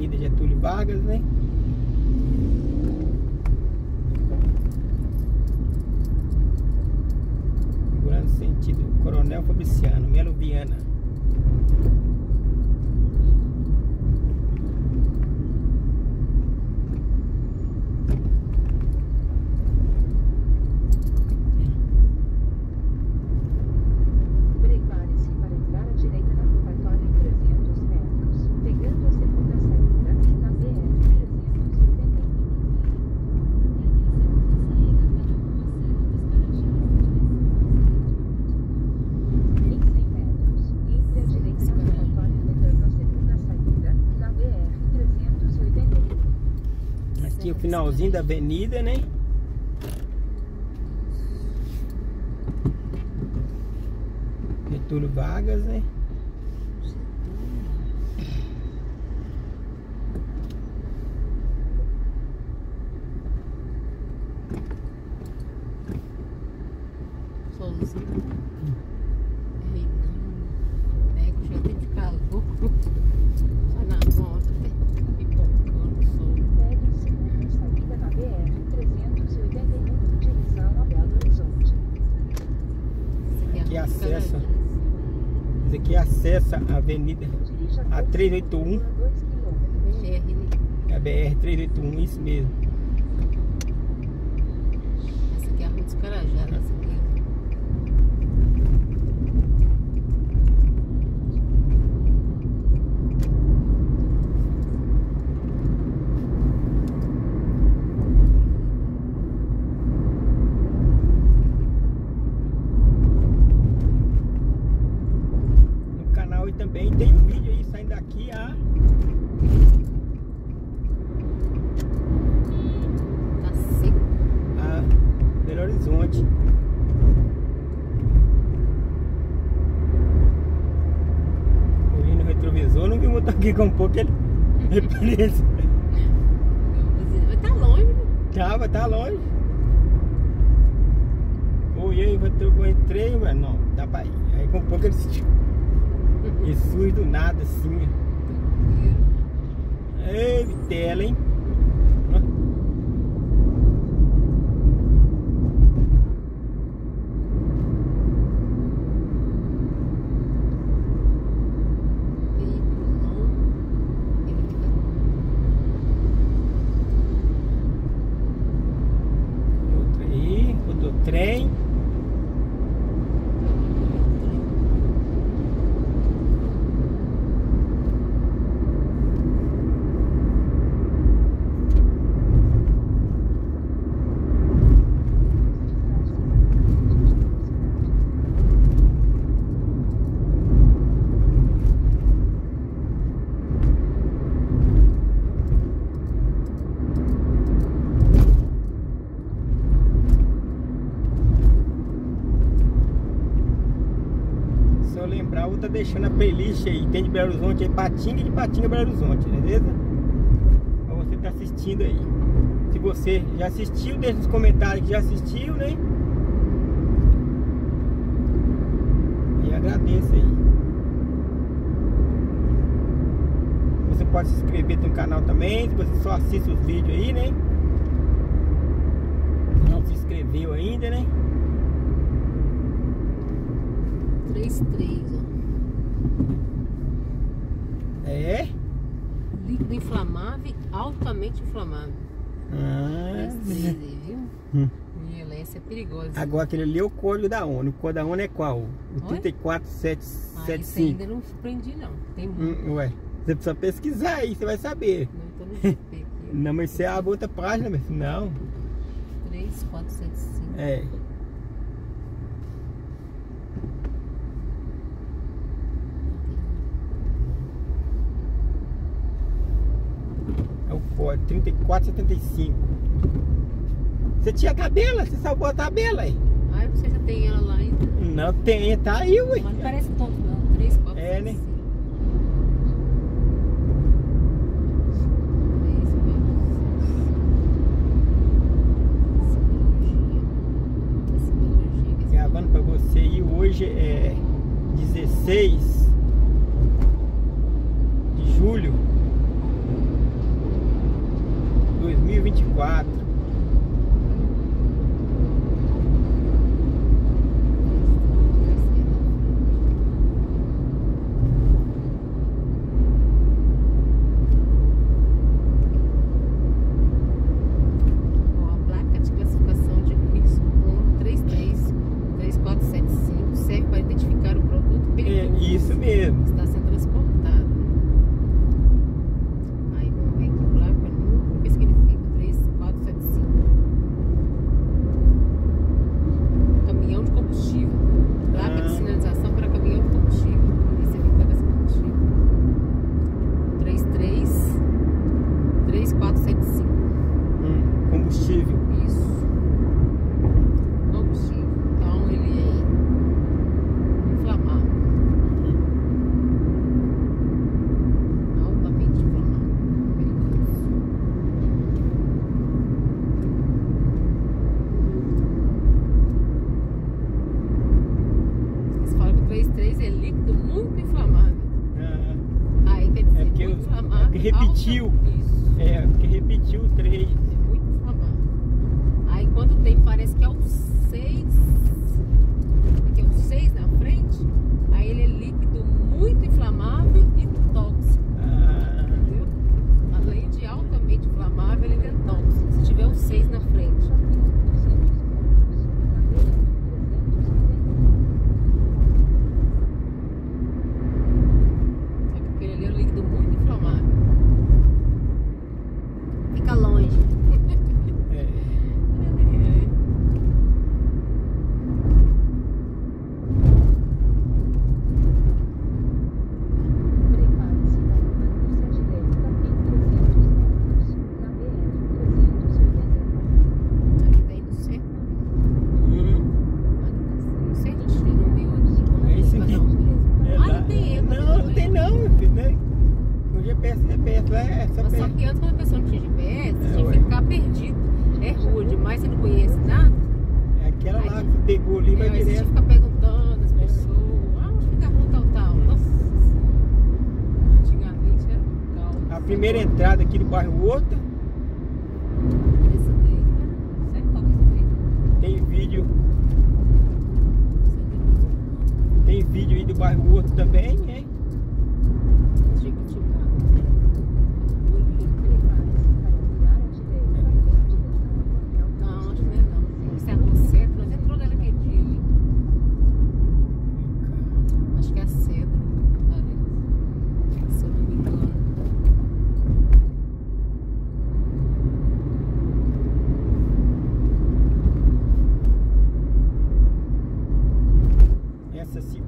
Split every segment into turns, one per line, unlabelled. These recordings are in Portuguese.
Avenida Getúlio Vargas, né? Segurando sentido Coronel Fabriciano, Melo Viana.
Prepare-se para entrar à direita na rotatória em 300 metros, pegando a segunda saída, na BR-381. Em 100 metros, entre à direita na rotatória pegando a segunda saída, na BR-381.
Aqui o finalzinho da avenida, né? Getúlio Vargas, né?
Solzinho. Reinando. Pega, já tem de calor. Sai na moto, pipocando o sol.
Pegue a segunda saída na BR-381 em direção a Belo Horizonte.
Aqui acessa. Esse aqui acessa a avenida A 381.
2 km.
BR, né?
É a BR-381, isso mesmo.
Essa aqui é a rua dos Carajás. Essa aqui.
No canal e também tem um vídeo aí saindo daqui a
Tá seco.
a Belo Horizonte. Olhei no retrovisor, não vi o motoquinho com um pouco ele represa.
Mas tá longe, né?
Tava, tá longe. Olhei, eu entrei, mas não, dá pra ir. Aí com um pouco ele sentiu. E surge do nada assim. Ei, vitela, hein?
Veículo não. Ele fica
Outro aí, outro trem. Se eu lembrar, eu vou tá deixando a playlist aí. Tem de Belo Horizonte aí, Patinga de Patinga Belo Horizonte, beleza? Pra você tá assistindo aí. Se você já assistiu, deixa nos comentários que já assistiu, né? E agradeço aí. Você pode se inscrever no canal também, se você só assiste os vídeos aí, né? Não se inscreveu ainda, né?
3-3, ó.
É?
Líquido inflamável, altamente inflamável.
Ah,
3-3 aí, viu?
Hum.
Essa é perigosa.
Agora aquele ali é o código da ONU. O código da ONU é qual? O
Oi?
34775.
Ah, esse ainda não aprendi, não. Tem muito.
Hum, ué, você precisa pesquisar aí, você vai saber.
Não, tô no GP aqui.
Não, mas isso é a outra página, mas não.
3, 4, 7, 5.
É. É o código 3475. Você tinha tabela? Você salvou a tabela aí?
Ah, eu não sei se tem ela lá ainda.
Não tem, tá aí, ué.
Mas não parece todo, não. 3, 4,
É,
7,
né?
5.
Gravando pra você aí, hoje é 16 de julho
quatro. repetiu. É, porque repetiu o trade. primeira entrada aqui do bairro Horta. Tem vídeo. Tem vídeo aí do bairro Horta também, hein?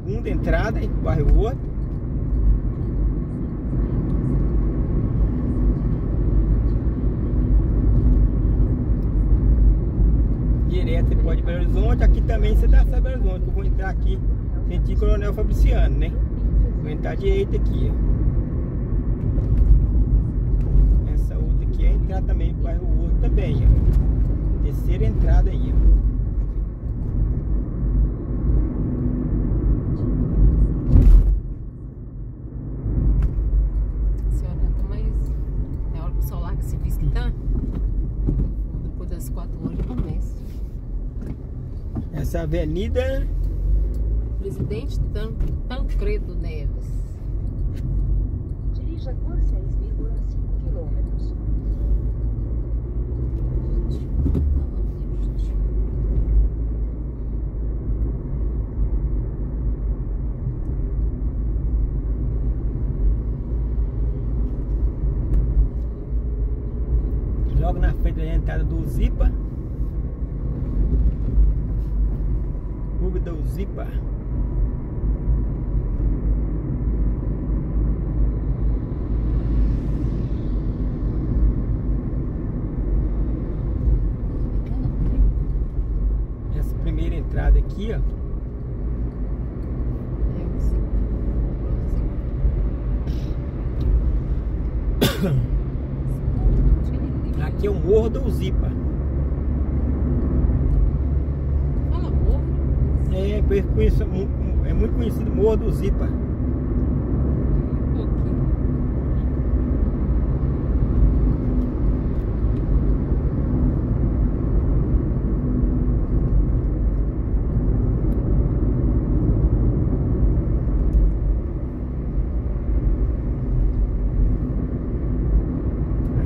segunda entrada e bairro outro. Direto você pode Belo Horizonte, aqui também você tá dá Belo Horizonte. Eu vou entrar aqui, sentir Coronel Fabriciano, né? Vou entrar direito aqui, ó. Essa outra aqui é entrar também, barril outro também, ó. Terceira entrada aí, ó. Essa avenida.
Presidente Tan Tancredo Neves.
Dirija por 6,5 quilômetros.
Logo na frente da entrada do Zipa. Opa. Essa primeira entrada aqui, ó. Aqui é o Morro do Zipa. é muito conhecido Morro do Zipa.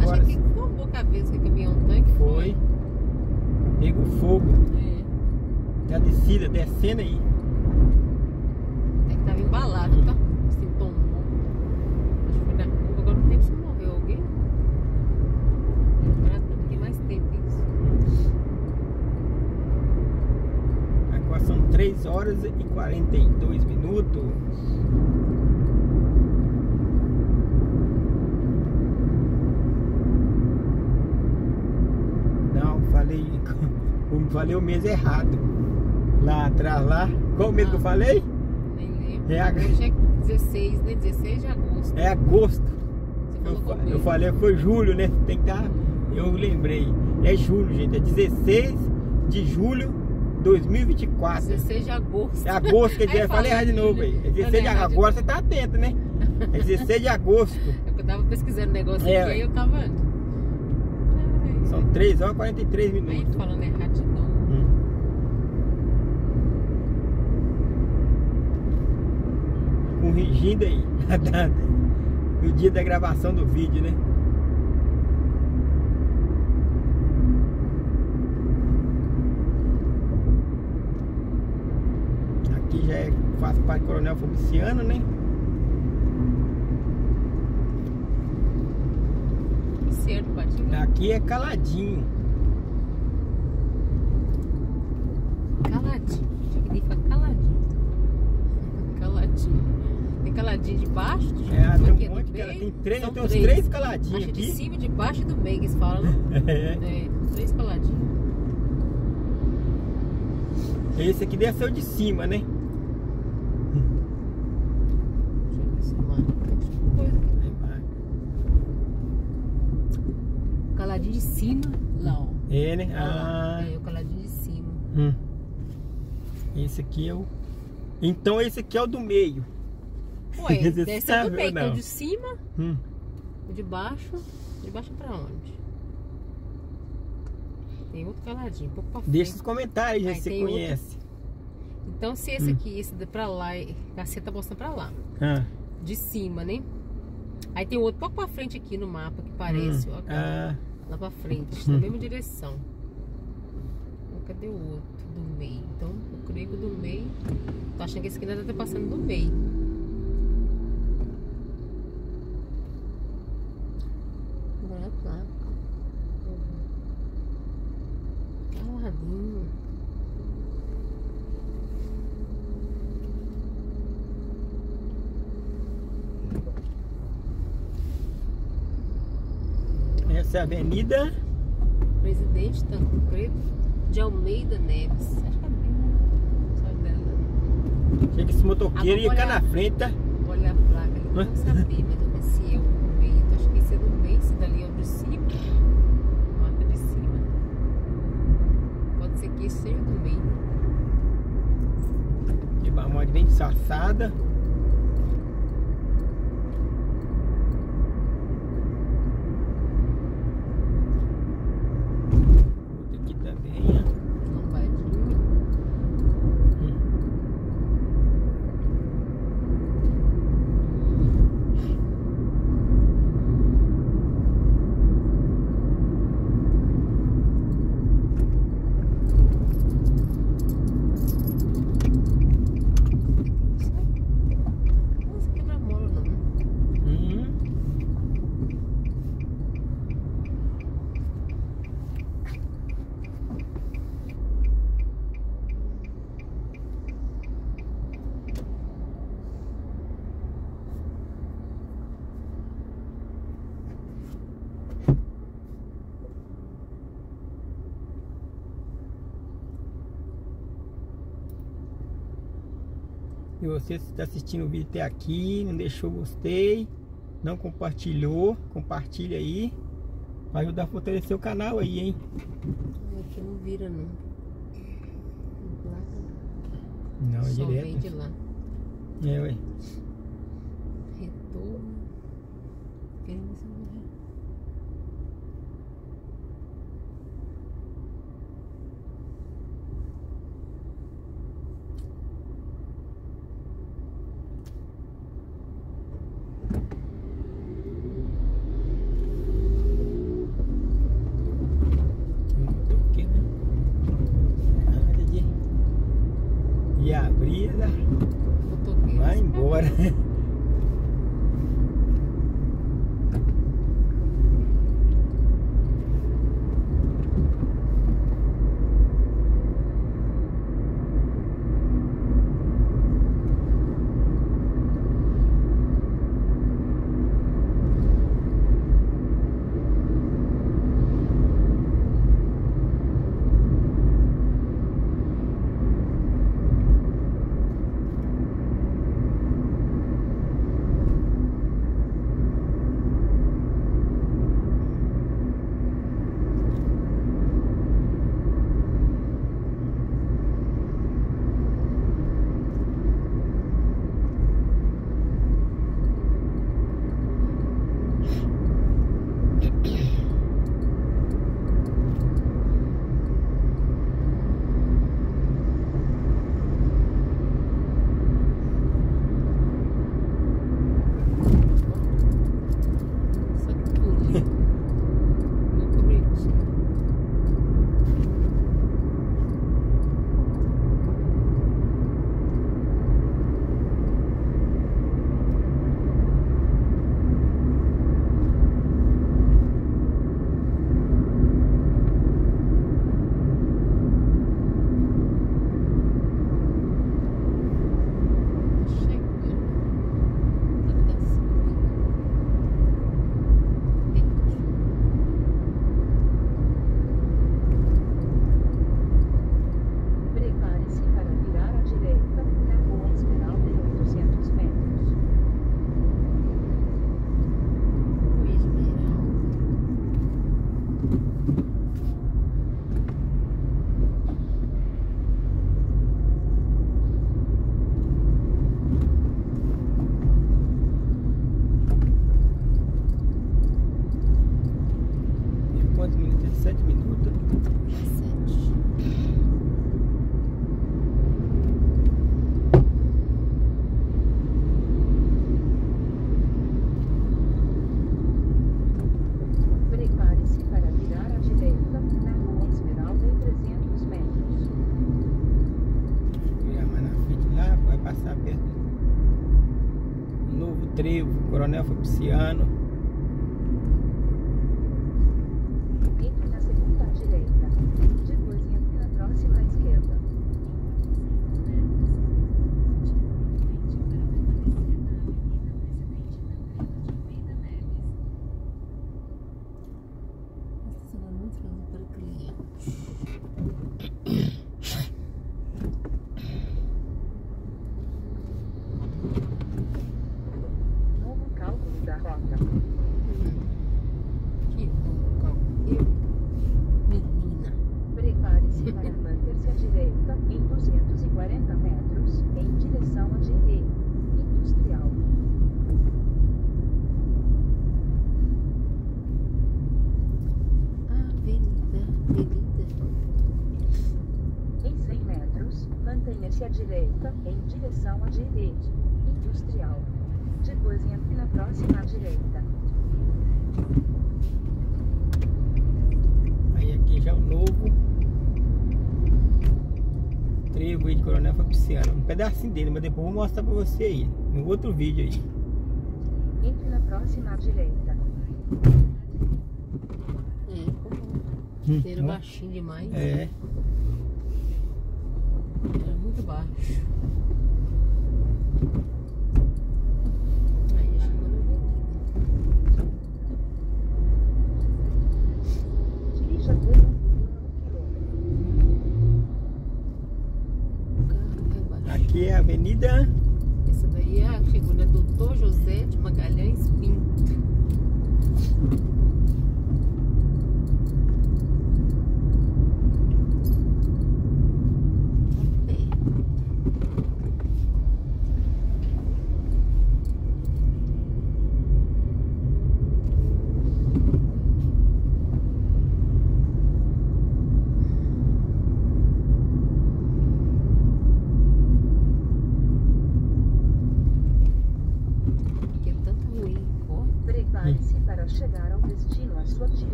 Agora, Acho que foi foi pouca
vez que o caminhão tanque
foi. Pegou fogo.
É.
Da descida, descendo aí.
Até que tava embalado, tá? Assim, tomou. Acho que foi na curva. Agora não lembro se morreu alguém. Não tem mais tempo isso.
Agora são 3 horas e 42 minutos. Não, falei. Falei o mês errado. Lá atrás, lá. Qual o mês que eu
Ah.
falei?
Nem lembro.
É a-
Hoje é 16, né? 16 de agosto.
É agosto. Eu, eu falei que foi julho, né? Tem que estar. Eu lembrei. É julho, gente. É 16 de julho de 2024.
16 de agosto.
É agosto, quer dizer, eu falei errado de novo aí. É 16 de agosto. Agora você tá atento, né? É 16 de agosto.
É porque eu tava pesquisando o negócio
É,
aqui, aí eu tava.
São 3 horas e 43
Aí
minutos.
falando errado de novo.
Hum. Corrigindo aí. No dia da gravação do vídeo, né? Aqui já é, faz parte do Coronel Fabriciano, né? Aqui é caladinho.
Caladinho. Significa caladinho. Caladinho. Tem caladinho de baixo, de
É, tem
aqui
um
do
monte cara.
meio.
Tem três, tem uns três caladinhos
Acho de
aqui.
cima, de baixo e do meio que eles falam, né?
É.
É, três caladinhos.
Esse aqui deve ser o de cima, né?
Deixa eu ver se aqui. Caladinho de cima, lá, ó.
É, né? Ah,
É, o caladinho de cima.
hum. Esse aqui é o. Então esse aqui é o do meio.
Ué,
Você
deve ser
sabe
do
ou
meio. Tem
não?
o de cima,
Hum.
o de baixo. De baixo pra onde? Tem outro caladinho, um pouco pra frente.
Deixa os comentários aí se você
tem outro.
conhece.
Então, se esse
Hum.
aqui, esse pra lá, a seta tá mostrando pra lá.
Ah,
De cima, né? Aí tem outro pouco pra frente aqui no mapa que parece,
hum.
ó.
Ah,
Lá pra frente,
Hum.
na mesma direção. Então, cadê o outro do meio? Então, eu creio que o do meio. Tô achando que esse aqui ainda tá passando do meio. Agora tá. Caladinho.
essa é a avenida.
Presidente Tanco Preto de Almeida Neves. Acho que é. Sabe dela?
Chega esse motoqueiro
Ah,
e
vamos
fica
olhar.
na frente, tá?
Olha a placa eu não sabia, mas eu ver se é o do meio. Então, acho que esse é do meio, esse dali é o de cima. Marca de cima. Seja do meio.
De uma moto bem disfarçada. Outra aqui também, ó.
Lombadinho.
Hum.
Nossa, quebra molo não.
Hum. E você que está assistindo o vídeo até aqui, não deixou gostei, não compartilhou, compartilha aí. Vai ajudar a fortalecer o canal aí, hein?
Aqui não vira não.
Não, é
Só vem
direto.
de lá.
É, ué. Coronel Fabriciano. pedacinho dele, mas depois eu vou mostrar pra você aí, no outro vídeo aí.
Entre na próxima direita.
É,
hum,
baixinho demais.
É.
Era muito baixo.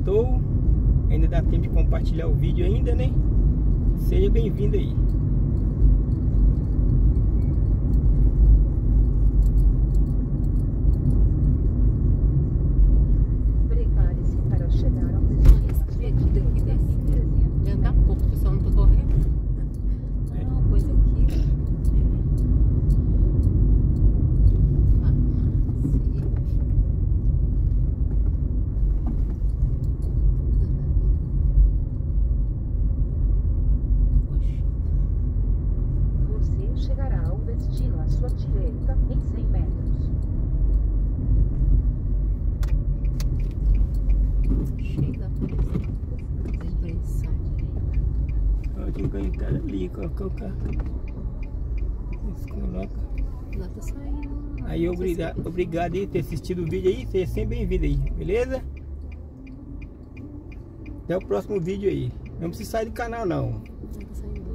estou. Ainda dá tempo de compartilhar o vídeo ainda, né? Seja bem-vindo aí.
colocar. Tá saindo.
Aí, obrigado obrigado aí por ter assistido o vídeo aí. Seja sempre bem-vindo aí, beleza? Até o próximo vídeo aí. Não precisa sair do canal, não.
Tá saindo.